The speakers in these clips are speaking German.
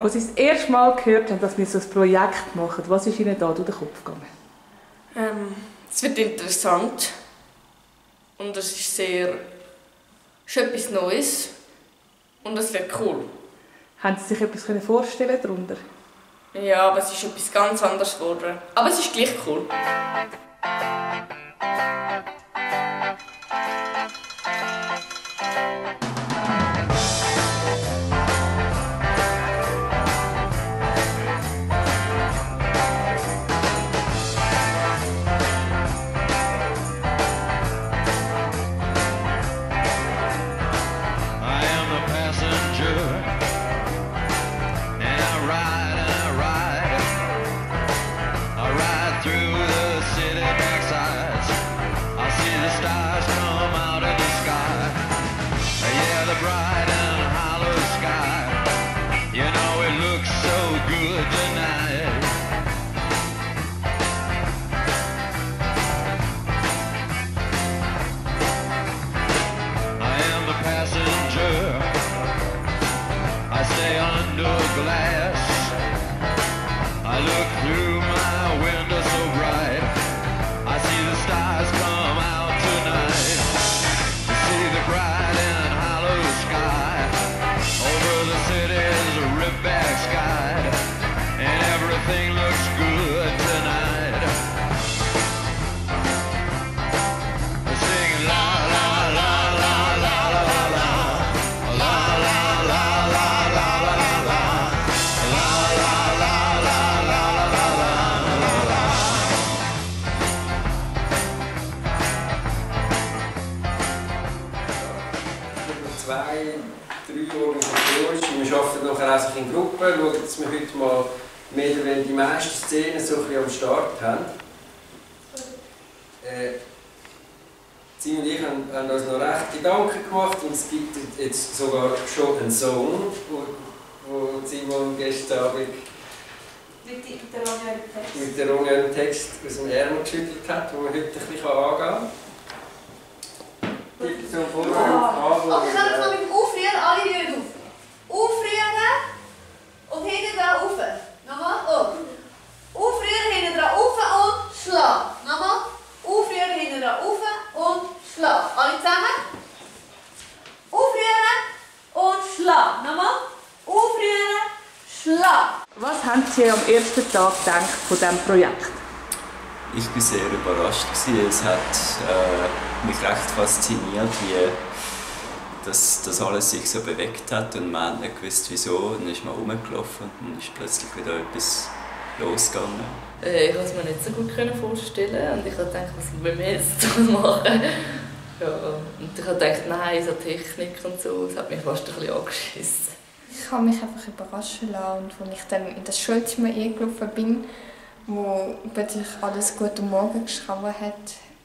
Als Sie das erste Mal gehört haben, dass wir so ein Projekt machen, was ist Ihnen da durch den Kopf gegangen? Ähm, es wird interessant und es ist sehr ist etwas Neues und es wird cool. Haben Sie sich etwas vorstellen darunter? Ja, aber es ist etwas ganz anderes geworden. Aber es ist gleich cool. Gruppen, schauen, dass wir heute mal mehr oder weniger die meisten Szenen so ein bisschen am Start haben. Äh, Sie und ich haben, haben uns noch recht Gedanken gemacht und es gibt jetzt sogar schon einen Song, wo, wo Simon gestern Abend mit der Runge einen Text aus dem Ärmel geschüttelt hat, den man heute ein bisschen angehen kann. Gibt so vorher Okay, können wir es noch mit aufrühren? Alle rühren auf. Aufrühren und hinten dran rauf. Nochmal, auf. Aufrühren, hinten dran rauf und schlag. Nochmal. Aufrühren, hinten dran rauf und schlag. Alle zusammen. Aufrühren und schlag. Nochmal. Aufrühren, schlag. Was haben Sie am ersten Tag gedacht von diesem Projekt? Ich war sehr überrascht. Es hat äh, mich recht fasziniert, wie das, das alles sich so bewegt hat und man nicht gewusst, wieso. Und dann ist man rumgelaufen und dann ist plötzlich wieder etwas losgegangen. Äh, ich konnte es mir nicht so gut können vorstellen und ich habe gedacht, was wollen wir jetzt machen? Ja, und ich habe gedacht, nein, so Technik und so, das hat mich fast ein bisschen angeschissen. Ich habe mich einfach überraschen lassen und als ich dann in das Schulzimmer eingelaufen bin, wo plötzlich alles gut am Morgen geschrieben hat,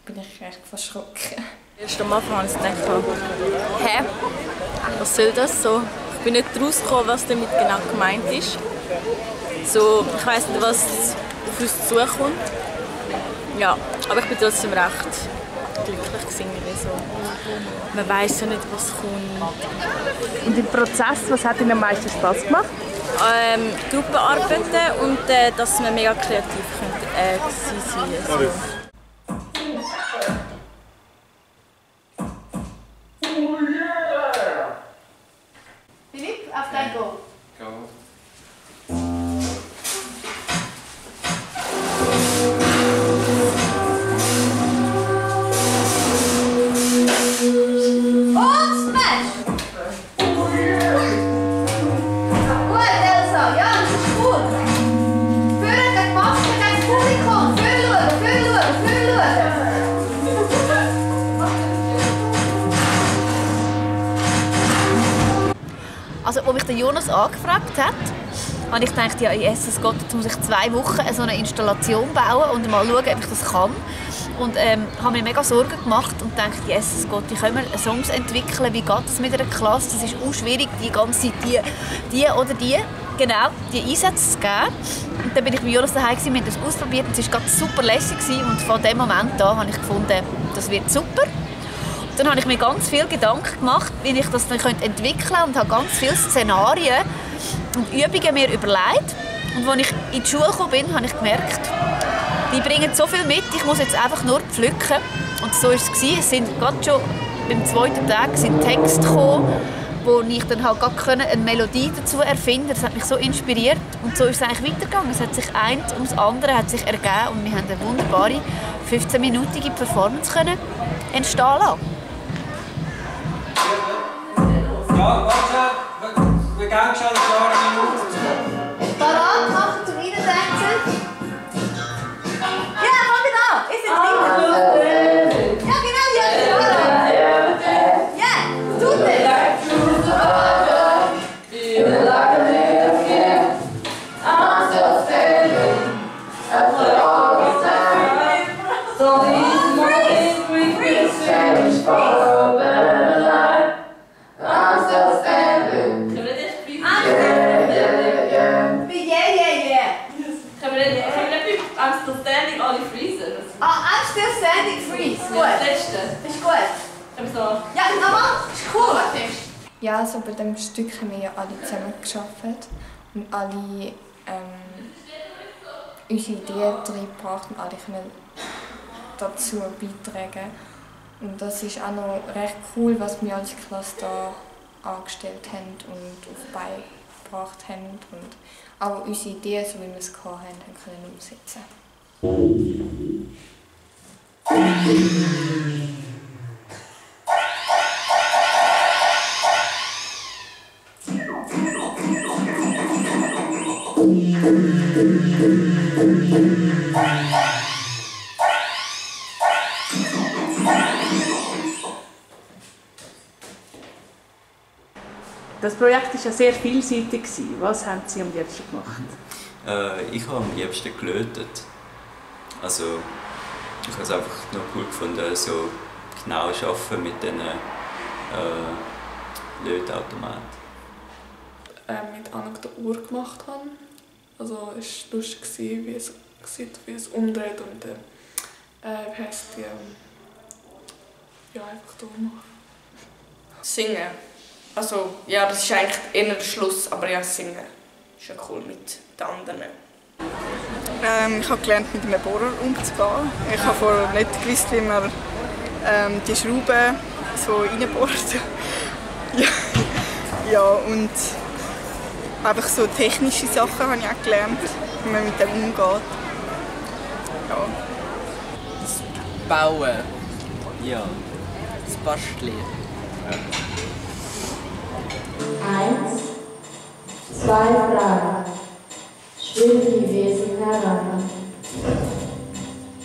bin ich echt verschrocken. Erst am Anfang habe ich gedacht, hä, was soll das so? Ich bin nicht rausgekommen, was damit genau gemeint ist. So, ich weiß nicht, was auf uns zukommt. Ja, aber ich bin trotzdem recht glücklich gewesen, so. Man weiß ja nicht, was kommt. Und im Prozess, was hat Ihnen am meisten Spass gemacht? Ähm, Gruppenarbeiten und äh, dass wir mega kreativ könnten, äh, sein also. Jonas angefragt hat, habe ich gedacht, ja, Jesus Gott, jetzt muss ich zwei Wochen so eine Installation bauen und mal schauen, ob ich das kann. Und ähm, habe mir mega Sorgen gemacht und dachte, Jesus Gott, wie können wir Songs entwickeln? Wie geht das mit einer Klasse? Das ist auch schwierig, die ganze Zeit die, die oder die, genau, die Einsätze zu geben. Und dann bin ich mit Jonas daheim, wir haben das ausprobiert und es war super lässig. Und von dem Moment an habe ich gefunden, das wird super. Dann habe ich mir ganz viel Gedanken gemacht, wie ich das dann entwickeln könnte und habe ganz viele Szenarien und Übungen mir überlegt. Und als ich in die Schule gekommen bin, habe ich gemerkt, die bringen so viel mit, ich muss jetzt einfach nur pflücken. Und so war es. Es sind gerade schon beim zweiten Tag sind Texte gekommen, wo ich dann halt gerade eine Melodie dazu erfinden Das hat mich so inspiriert. Und so ist es eigentlich weitergegangen. Es hat sich eins ums andere hat sich ergeben und wir haben eine wunderbare 15-minütige Performance können entstehen lassen. Ja, warte, wir gehen schon ein paar also bei dem Stück haben wir ja alle zusammen geschafft und alle ähm, unsere Ideen reingebracht und alle können dazu beitragen. Und das ist auch noch recht cool, was wir als Klasse da angestellt haben und auf Beine gebracht haben und auch unsere Ideen, so wie wir es hatten, haben können umsetzen. Das Projekt war ja sehr vielseitig. gewesen. Was haben Sie am liebsten gemacht? Äh, ich habe am liebsten gelötet. Also, ich habe es einfach noch cool gefunden, so genau arbeiten mit diesen äh, Lötautomaten. äh, mit Anna der Uhr gemacht habe. Also es war lustig, gewesen, wie es, wie es umdreht und äh, äh, wie heisst die, ähm, ja, einfach da machen. Singen. Also, ja, das ist eigentlich eher der Schluss, aber ja, singen ist ja cool mit den anderen. Ähm, ich habe gelernt, mit einem Bohrer umzugehen. Ich habe vorher nicht gewusst, wie man ähm, die Schrauben so reinbohrt. ja. ja, und einfach so technische Sachen habe ich auch gelernt, wie man mit dem umgeht. Ja. Bauen, Ja. Das Basteln. Eins, zwei, drei. Schwimmen die Wesen heran.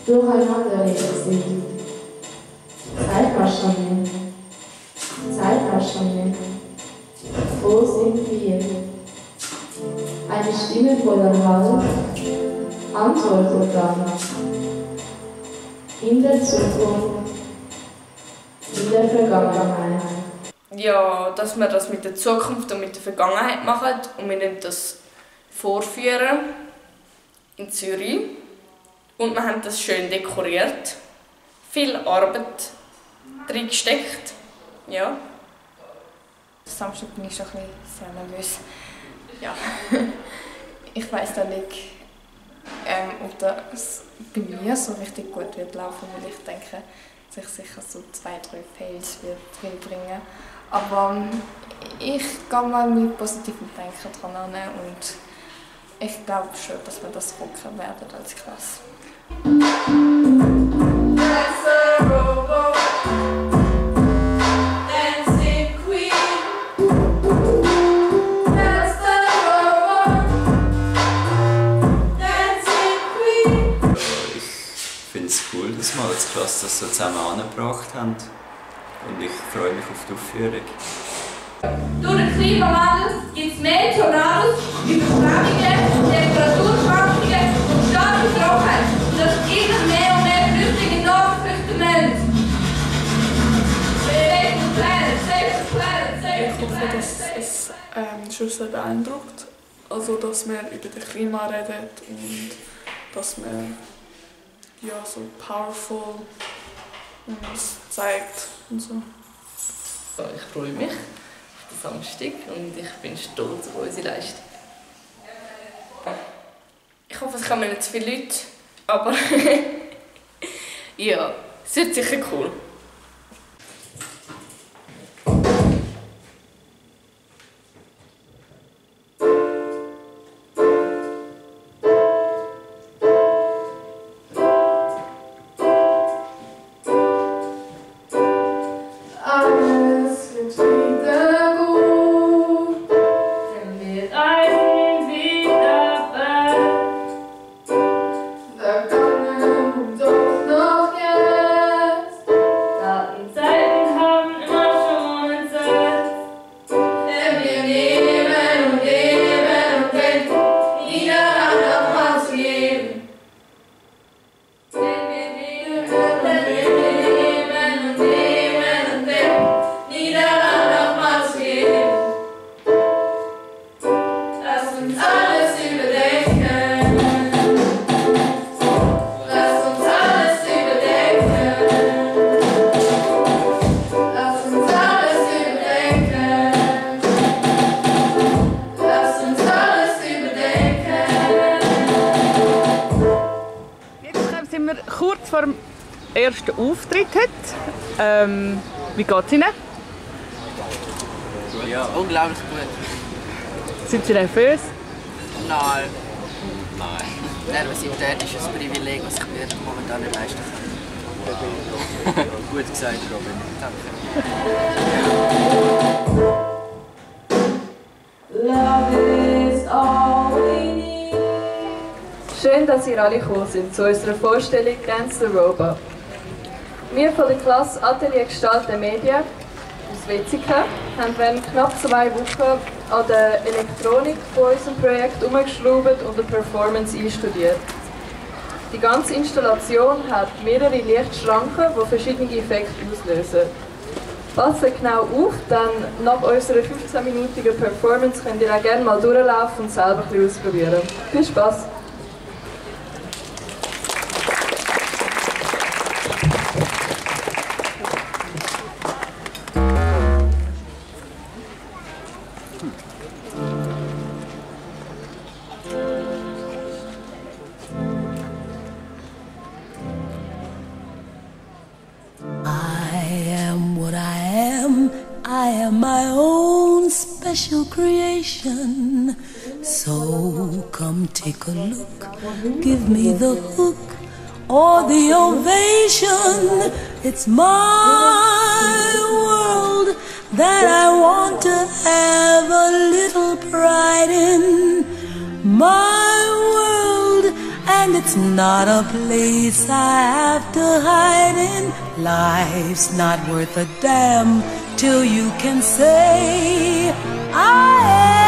Durcheinander reden sie. Zeitmaschine. Zeitmaschine. Wo sind wir? Eine Stimme voller Hall antwortet dann. In der Zukunft, der Vergangenheit. Ja, dass wir das mit der Zukunft und mit der Vergangenheit machen und wir nehmen das vorführen in Zürich und wir haben das schön dekoriert, viel Arbeit drin gesteckt, ja. Samstag bin ich schon ein bisschen sehr nervös. Ja. ich weiß da nicht, ähm, ob das bei mir so richtig gut wird laufen, weil ich denke, dass ich sicher so zwei, drei Fails bringen. Aber ähm, ich gehe mal mit positivem Denken dran an und ich glaube schon, dass wir das rocken werden als Klasse. Dass wir Klasse das so zusammen angebracht haben. Und ich freue mich auf die Aufführung. Durch den Klimawandel gibt es mehr Tornados, Überschwemmungen, Temperaturschwankungen und starke Trockenheit, sodass immer mehr und mehr Flüchtlinge the planet, save Ich hoffe, dass es ähm, schon sehr beeindruckt. Also, dass man über das Klima redet und dass man ja, so powerful und es zeigt und so. Ja, ich freue mich auf den Samstag und ich bin stolz auf unsere Leistung. Ich hoffe, es kommen nicht zu viele Leute, aber ja, es wird sicher cool. Ersten Auftritt heute. Ähm, wie geht es Ihnen? Ja, unglaublich gut. Sind Sie nervös? Nein. Nein. Nervosität ist ein Privileg, was ich mir momentan nicht leisten kann. gut gesagt, Robin. Danke. Love is all we need. Schön, dass ihr alle gekommen sind zu unserer Vorstellung Dance the Robot. Wir von der Klasse Atelier Gestalt der Medien aus Wetzikon haben während knapp zwei Wochen an der Elektronik von unserem Projekt umgeschraubt und eine Performance einstudiert. Die ganze Installation hat mehrere Lichtschranken, die verschiedene Effekte auslösen. Passt genau auf, denn nach unserer 15-minütigen Performance könnt ihr auch gerne mal durchlaufen und selber ein bisschen ausprobieren. Viel Spaß! So come take a look. Give me the hook or the ovation. It's my world that I want to have a little pride in. My world, and it's not a place I have to hide in. Life's not worth a damn till you can say, I am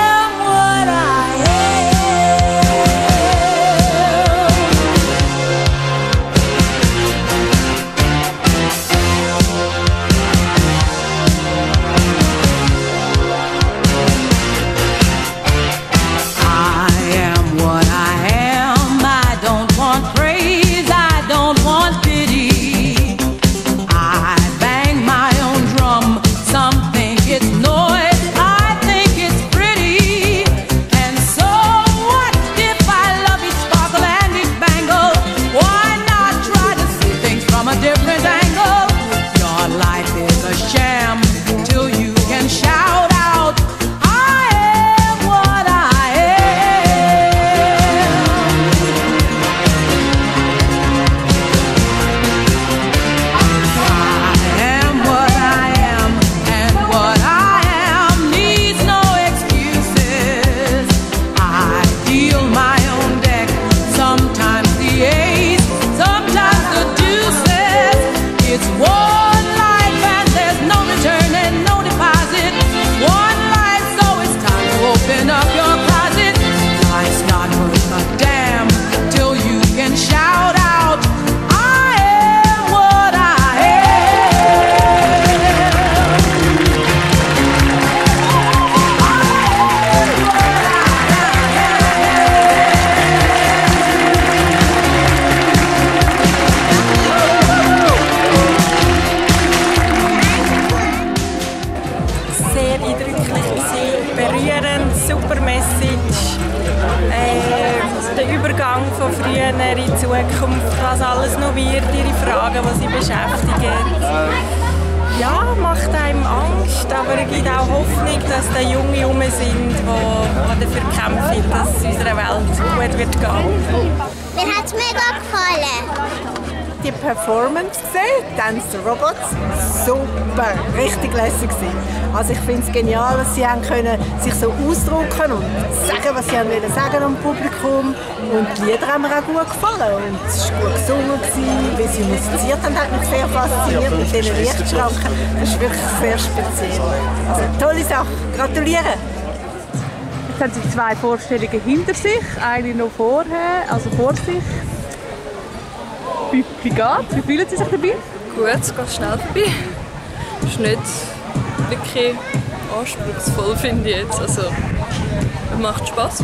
aber es gibt auch Hoffnung, dass da Junge herum sind, die dafür kämpfen, dass es unserer Welt gut wird gehen. Mir hat es mega gefallen. Die Performance gesehen, Dance Robots. Super, richtig lässig gewesen. Also ich finde es genial, dass sie haben können sich so ausdrücken und sagen, was sie haben wollen sagen am Publikum. Und die Lieder haben mir auch gut gefallen. Und es war gut gesungen, gewesen. wie sie musiziert haben, hat mich sehr fasziniert mit diesen Lichtschranken. Das ist wirklich sehr speziell. Also tolle Sache, gratuliere! Jetzt haben Sie zwei Vorstellungen hinter sich, eine noch vorher, also vor sich. Wie, wie geht's? Wie fühlen Sie sich dabei? Gut, es geht schnell vorbei. Es ist nicht wirklich anspruchsvoll, finde ich jetzt. Also, es macht Spass.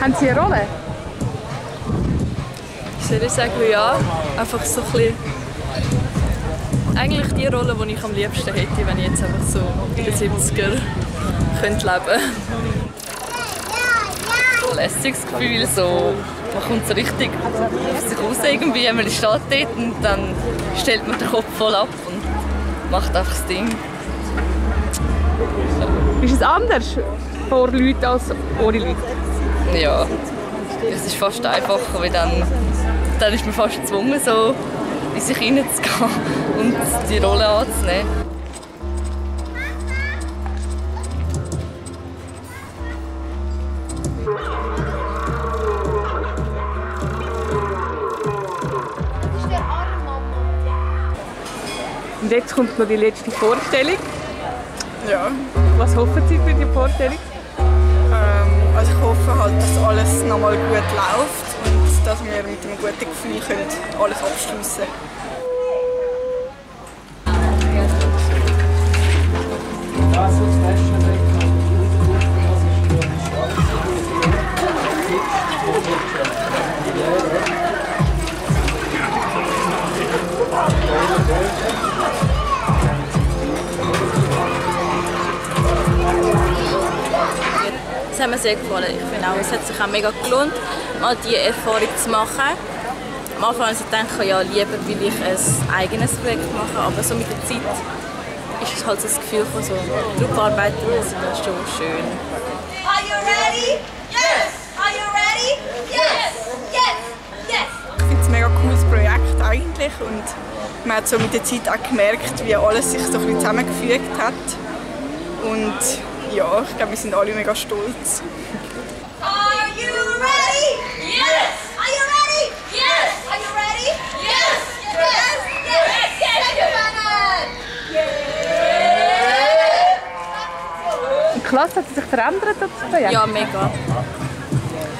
Haben Sie eine Rolle? Ich soll ich sagen, ja. Einfach so ein bisschen eigentlich die Rolle, die ich am liebsten hätte, wenn ich jetzt einfach so in den 70er könnte leben könnte. Lässiges Gefühl, so, man kommt so richtig auf sich raus irgendwie, man steht dort und dann stellt man den Kopf voll ab und macht einfach das Ding. Ist es anders vor Leuten als ohne Leute? Ja, es ist fast einfacher, weil dann, dann ist man fast gezwungen, so in sich hineinzugehen und die Rolle anzunehmen. Und jetzt kommt noch die letzte Vorstellung. Ja. Was hoffen Sie für die Vorstellung? Ähm, also ich hoffe halt, dass alles nochmal gut läuft und dass wir mit einem guten Gefühl können alles abschließen Das sehr gefallen. Ich finde auch, es hat sich auch mega gelohnt, mal diese Erfahrung zu machen. Am Anfang habe ich gedacht, ja, lieber will ich ein eigenes Projekt machen, aber so mit der Zeit ist es halt so das Gefühl von so Gruppenarbeit, das ist dann schon schön. Are you ready? Yes! Are you ready? Yes! Yes! Yes! Ich finde es ein mega cooles Projekt eigentlich und man hat so mit der Zeit auch gemerkt, wie alles sich so ein bisschen zusammengefügt hat. Und ja, ich glaube, wir sind alle mega stolz. Are you ready? Yes! Are you ready? Yes! Are you ready? Yes! Yes! Yes! Yes! Yes! Die Klasse hat sich verändert, das Projekt? Ja, mega.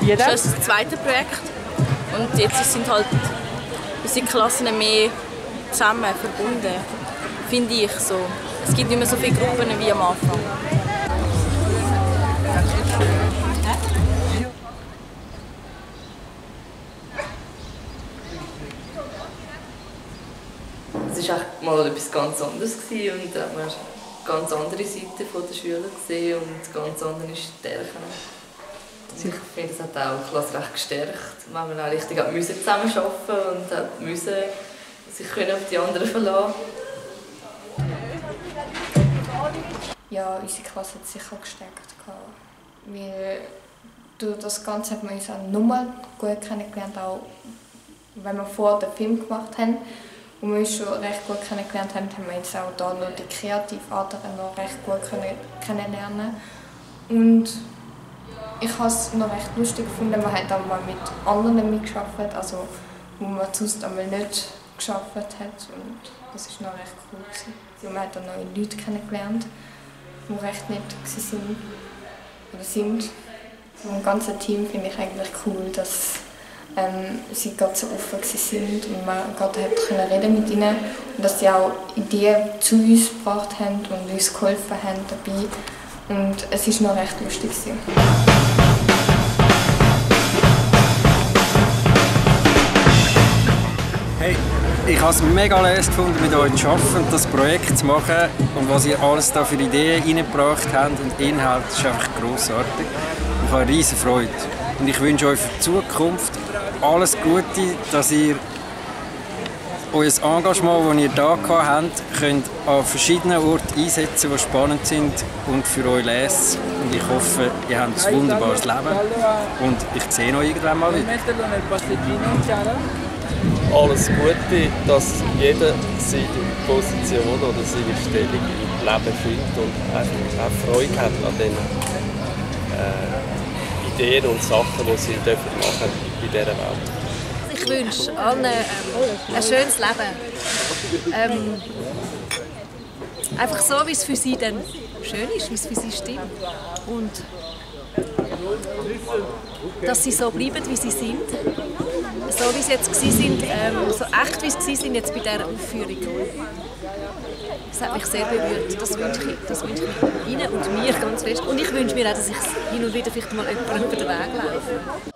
Jeder? Das ist das zweite Projekt und jetzt sind halt unsere Klassen mehr zusammen verbunden, finde ich so. Es gibt nicht mehr so viele Gruppen wie am Anfang. Es war echt mal etwas ganz anderes gewesen und da hat man eine ganz andere Seite der Schüler gesehen und ganz andere Stärken. Und ich finde, es hat auch die Klasse recht gestärkt, weil man auch richtig müssen zusammenarbeiten und hat müssen sich können auf die anderen verlassen Ja, unsere Klasse hat sich auch gestärkt. Weil durch das Ganze hat man uns auch nochmal gut kennengelernt, auch wenn wir vorher den Film gemacht haben und wir uns schon recht gut kennengelernt haben, haben wir jetzt auch da noch die Kreativarten noch recht gut kennenlernen Und ich habe es noch recht lustig gefunden, man hat auch mal mit anderen mitgearbeitet, also wo man sonst einmal nicht geschafft hat und das ist noch recht cool gewesen. Man hat auch neue Leute kennengelernt, die recht nett waren oder sind. So im ganzen Team finde ich eigentlich cool, dass ähm, sie gerade so offen sind und man gerade hat können reden mit ihnen und dass sie auch Ideen zu uns gebracht haben und uns geholfen haben dabei und es ist noch recht lustig gewesen. Hey, ich habe es mega leise gefunden, mit euch zu arbeiten und das Projekt zu machen und was ihr alles da für Ideen reingebracht habt und Inhalt, ist einfach grossartig. Ich habe eine riesige Freude. Und ich wünsche euch für die Zukunft alles Gute, dass ihr euer Engagement, das ihr hier habt, könnt an verschiedenen Orten einsetzen, die spannend sind und für euch lesen. Und ich hoffe, ihr habt ein wunderbares Leben und ich sehe euch irgendwann mal wieder. Alles Gute, dass jeder seine Position oder seine Stellung im Leben findet und auch Freude hat an den äh, Ideen und Sachen, die sie dürfen machen in dieser Welt. Ich wünsche allen ähm, ein schönes Leben. Ähm, einfach so, wie es für sie dann schön ist, wie es für sie stimmt. Und dass sie so bleiben, wie sie sind. So wie sie jetzt sind, ähm, so echt wie sie sind jetzt bei dieser Aufführung. Hat mich sehr berührt. Das wünsche ich, das wünsche ich Ihnen und mir ganz fest. Und ich wünsche mir auch, dass ich hin und wieder vielleicht mal über den Weg laufe.